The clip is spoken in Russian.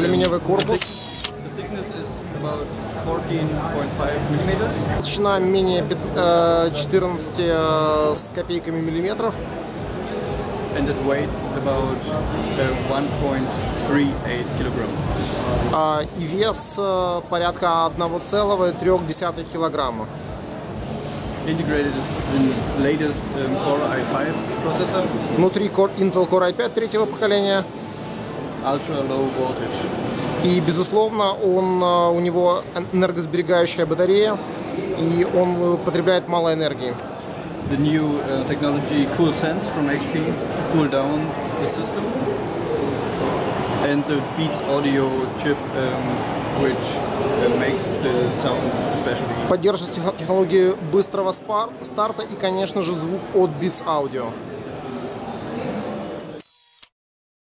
Алюминиевый корпус. The thickness is about 14.5 millimeters. Толщина менее пят- э, 14 э, с копейками миллиметров. and it weighs about uh, 1.38 kilogram. а, и вес э, порядка 1,3 килограмма. Integrated is the latest um, Core i5 processor, Внутри Core- Intel Core i5 третьего поколения. Ultra low voltage. И, безусловно, он, э, у него энергосберегающая батарея, и он э, потребляет мало энергии. The new uh, technology CoolSense from HP to cool down the system, and the Beats Audio chip, um, which uh, makes the sound especially Поддерживает техно- технологии быстрого спар- старта и, конечно же, звук от Beats Audio.